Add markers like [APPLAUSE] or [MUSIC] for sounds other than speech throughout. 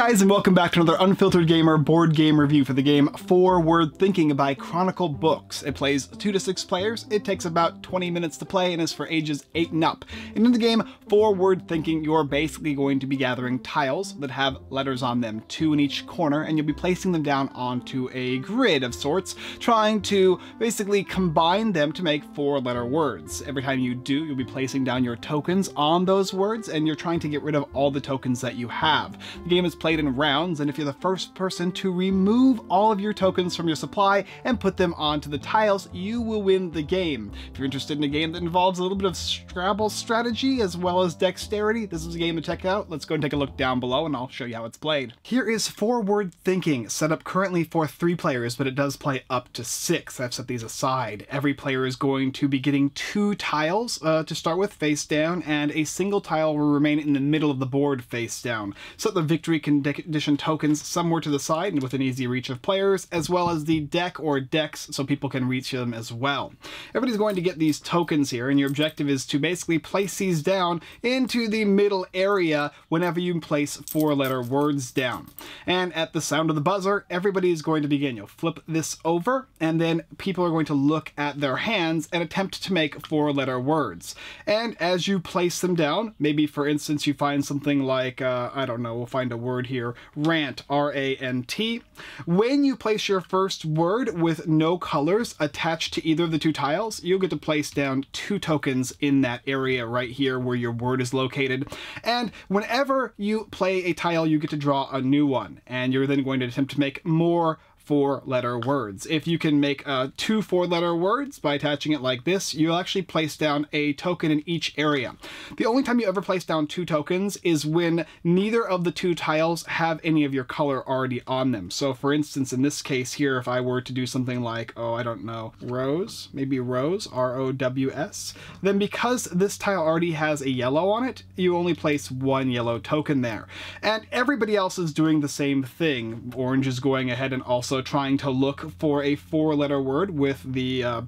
guys, and welcome back to another Unfiltered Gamer board game review for the game Four Word Thinking by Chronicle Books. It plays 2 to 6 players, it takes about 20 minutes to play, and is for ages 8 and up. And in the game Four Word Thinking, you're basically going to be gathering tiles that have letters on them, two in each corner, and you'll be placing them down onto a grid of sorts, trying to basically combine them to make four-letter words. Every time you do, you'll be placing down your tokens on those words, and you're trying to get rid of all the tokens that you have. The game is played in rounds, and if you're the first person to remove all of your tokens from your supply and put them onto the tiles, you will win the game. If you're interested in a game that involves a little bit of Scrabble strategy as well as dexterity, this is a game to check out. Let's go and take a look down below and I'll show you how it's played. Here is Four Word Thinking, set up currently for three players, but it does play up to six. I've set these aside. Every player is going to be getting two tiles uh, to start with face down, and a single tile will remain in the middle of the board face down. Set the victory condition tokens somewhere to the side and within easy reach of players, as well as the deck or decks so people can reach them as well. Everybody's going to get these tokens here, and your objective is to basically place these down into the middle area whenever you place four-letter words down. And at the sound of the buzzer, everybody is going to begin. You'll flip this over, and then people are going to look at their hands and attempt to make four-letter words. And as you place them down, maybe for instance you find something like, uh, I don't know, we'll find a word here, rant, R-A-N-T. When you place your first word with no colors attached to either of the two tiles, you'll get to place down two tokens in that area right here where your word is located. And whenever you play a tile, you get to draw a new one. And you're then going to attempt to make more four letter words. If you can make uh, two four letter words by attaching it like this, you'll actually place down a token in each area. The only time you ever place down two tokens is when neither of the two tiles have any of your color already on them. So for instance, in this case here, if I were to do something like, oh, I don't know, rose, maybe rose, R-O-W-S, then because this tile already has a yellow on it, you only place one yellow token there. And everybody else is doing the same thing. Orange is going ahead and also trying to look for a four letter word with the uh,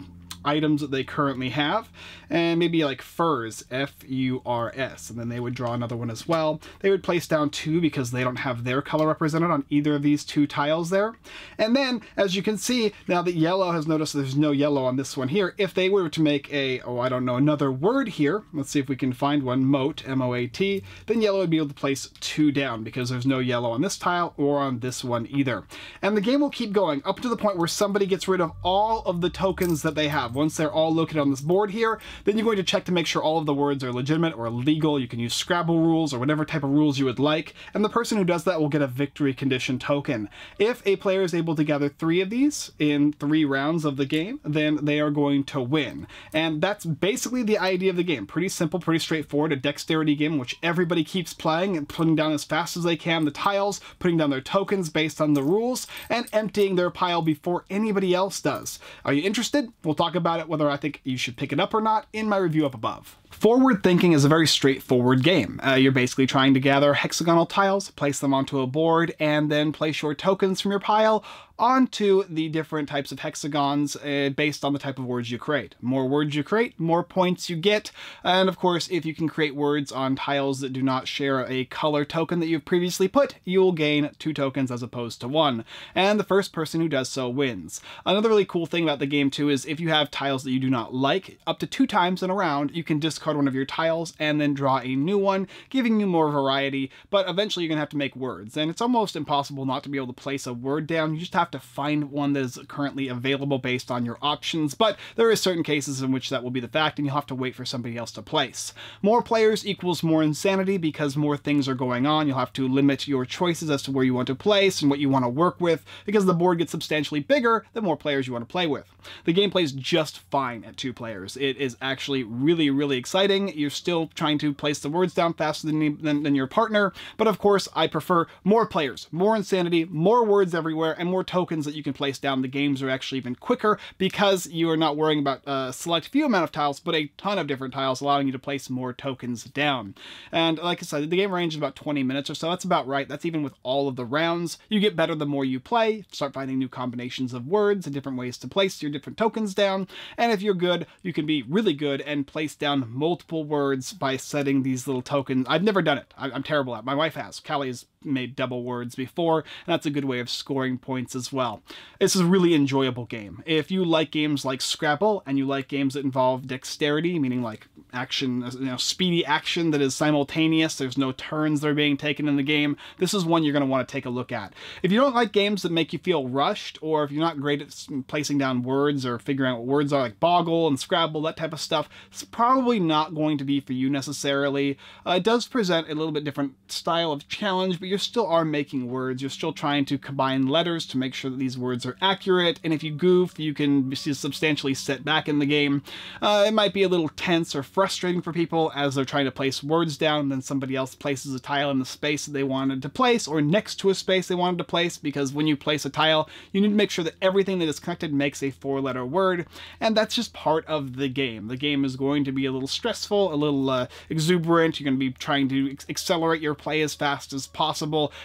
items that they currently have, and maybe like furs, F-U-R-S, and then they would draw another one as well. They would place down two because they don't have their color represented on either of these two tiles there. And then, as you can see, now that yellow has noticed there's no yellow on this one here, if they were to make a, oh, I don't know, another word here, let's see if we can find one, moat, M-O-A-T, then yellow would be able to place two down because there's no yellow on this tile or on this one either. And the game will keep going up to the point where somebody gets rid of all of the tokens that they have have. Once they're all located on this board here, then you're going to check to make sure all of the words are legitimate or legal. You can use Scrabble rules or whatever type of rules you would like, and the person who does that will get a victory condition token. If a player is able to gather three of these in three rounds of the game, then they are going to win. And that's basically the idea of the game. Pretty simple, pretty straightforward, a dexterity game which everybody keeps playing and putting down as fast as they can the tiles, putting down their tokens based on the rules, and emptying their pile before anybody else does. Are you interested? We'll talk about about it, whether I think you should pick it up or not, in my review up above. Four Word Thinking is a very straightforward game. Uh, you're basically trying to gather hexagonal tiles, place them onto a board, and then place your tokens from your pile onto the different types of hexagons uh, based on the type of words you create. More words you create, more points you get. And of course, if you can create words on tiles that do not share a color token that you've previously put, you'll gain two tokens as opposed to one. And the first person who does so wins. Another really cool thing about the game too is if you have tiles that you do not like, up to two times in a round, you can discard one of your tiles and then draw a new one, giving you more variety, but eventually you're gonna have to make words. And it's almost impossible not to be able to place a word down. You just have to find one that is currently available based on your options, but there are certain cases in which that will be the fact and you'll have to wait for somebody else to place. More players equals more insanity because more things are going on. You'll have to limit your choices as to where you want to place and what you want to work with because the board gets substantially bigger the more players you want to play with. The game plays just fine at two players. It is actually really, really exciting. You're still trying to place the words down faster than, than, than your partner, but of course I prefer more players, more insanity, more words everywhere, and more tokens that you can place down. The games are actually even quicker because you are not worrying about a select few amount of tiles, but a ton of different tiles, allowing you to place more tokens down. And like I said, the game range is about 20 minutes or so. That's about right. That's even with all of the rounds. You get better the more you play, start finding new combinations of words and different ways to place your different tokens down. And if you're good, you can be really good and place down multiple words by setting these little tokens. I've never done it. I'm terrible at it. My wife has. Callie is made double words before, and that's a good way of scoring points as well. This is a really enjoyable game. If you like games like Scrabble and you like games that involve dexterity, meaning like action, you know, speedy action that is simultaneous, there's no turns that are being taken in the game, this is one you're going to want to take a look at. If you don't like games that make you feel rushed, or if you're not great at placing down words or figuring out what words are, like Boggle and Scrabble, that type of stuff, it's probably not going to be for you necessarily. Uh, it does present a little bit different style of challenge, but you still are making words. You're still trying to combine letters to make sure that these words are accurate, and if you goof, you can be substantially set back in the game. Uh, it might be a little tense or frustrating for people as they're trying to place words down, then somebody else places a tile in the space that they wanted to place, or next to a space they wanted to place, because when you place a tile, you need to make sure that everything that is connected makes a four-letter word, and that's just part of the game. The game is going to be a little stressful, a little uh, exuberant. You're going to be trying to accelerate your play as fast as possible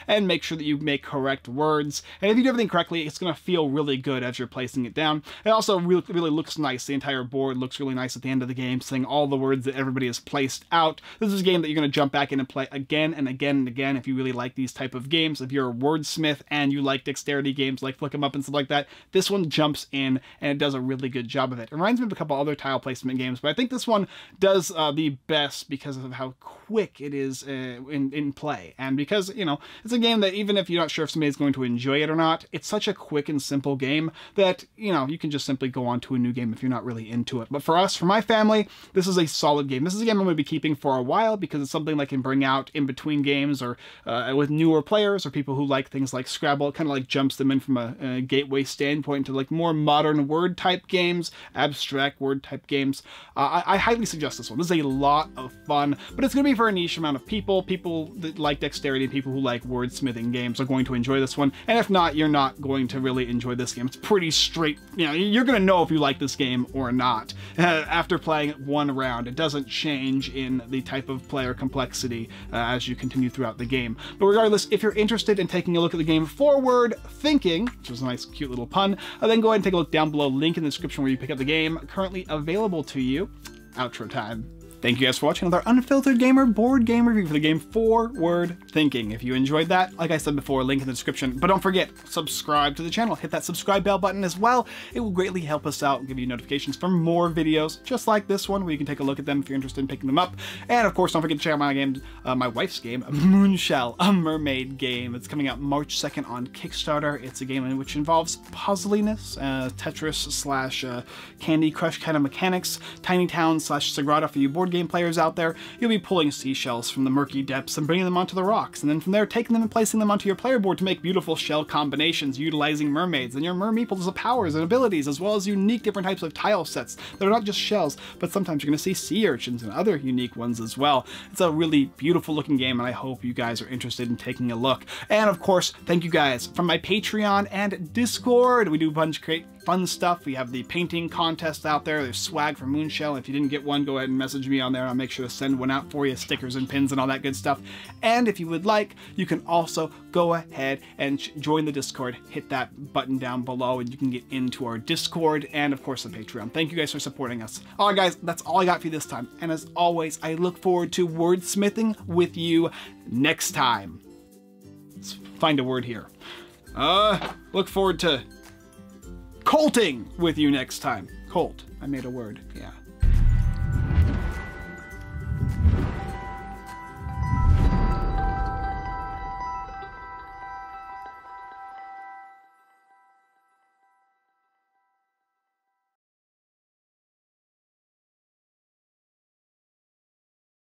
and make sure that you make correct words. And if you do everything correctly, it's going to feel really good as you're placing it down. It also really, really looks nice. The entire board looks really nice at the end of the game, saying all the words that everybody has placed out. This is a game that you're going to jump back in and play again and again and again if you really like these type of games. If you're a wordsmith and you like dexterity games like Flick 'em Up and stuff like that, this one jumps in and it does a really good job of it. It reminds me of a couple other tile placement games, but I think this one does uh, the best because of how quick it is uh, in, in play. And because, you know, it's a game that even if you're not sure if somebody's going to enjoy it or not, it's such a quick and simple game that, you know, you can just simply go on to a new game if you're not really into it. But for us, for my family, this is a solid game. This is a game I'm going to be keeping for a while because it's something that can bring out in between games or uh, with newer players or people who like things like Scrabble. It kind of like jumps them in from a, a gateway standpoint to like more modern word type games, abstract word type games. Uh, I, I highly suggest this one. This is a lot of fun, but it's going to be for a niche amount of people. People that like dexterity, and people who like wordsmithing games are going to enjoy this one. And if not, you're not going to really enjoy this game. It's pretty straight. You know, you're going to know if you like this game or not uh, [LAUGHS] after playing one round. It doesn't change in the type of player complexity uh, as you continue throughout the game. But regardless, if you're interested in taking a look at the game forward thinking, which was a nice, cute little pun, uh, then go ahead and take a look down below. Link in the description where you pick up the game. Currently available to you. Outro time. Thank you guys for watching another Unfiltered Gamer board game review for the game Four Word Thinking. If you enjoyed that, like I said before, link in the description. But don't forget, subscribe to the channel. Hit that subscribe bell button as well. It will greatly help us out and give you notifications for more videos just like this one where you can take a look at them if you're interested in picking them up. And of course, don't forget to check out my game, uh, my wife's game, Moonshell, a mermaid game. It's coming out March 2nd on Kickstarter. It's a game in which involves puzzliness, uh, Tetris slash uh, Candy Crush kind of mechanics, Tiny Town slash Sagrada for you board board game players out there, you'll be pulling seashells from the murky depths and bringing them onto the rocks, and then from there taking them and placing them onto your player board to make beautiful shell combinations utilizing mermaids and your mermeeple's powers and abilities, as well as unique different types of tile sets that are not just shells, but sometimes you're going to see sea urchins and other unique ones as well. It's a really beautiful looking game, and I hope you guys are interested in taking a look. And of course, thank you guys from my Patreon and Discord. We do a bunch of great fun stuff. We have the painting contest out there. There's swag for Moonshell. If you didn't get one, go ahead and message me on there. I'll make sure to send one out for you, stickers and pins and all that good stuff. And if you would like, you can also go ahead and join the Discord. Hit that button down below and you can get into our Discord and of course the Patreon. Thank you guys for supporting us. All right, guys, that's all I got for you this time. And as always, I look forward to wordsmithing with you next time. Let's find a word here. Uh, look forward to colting with you next time. Colt. I made a word. Yeah.